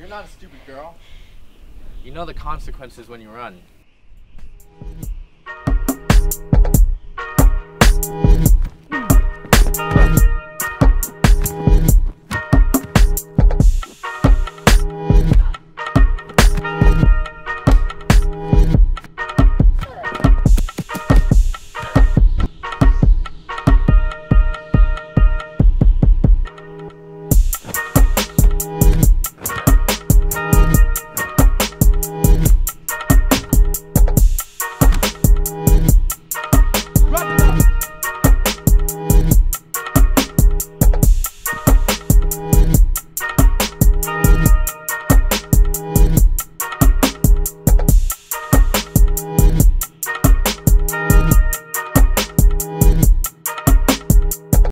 You're not a stupid girl. You know the consequences when you run.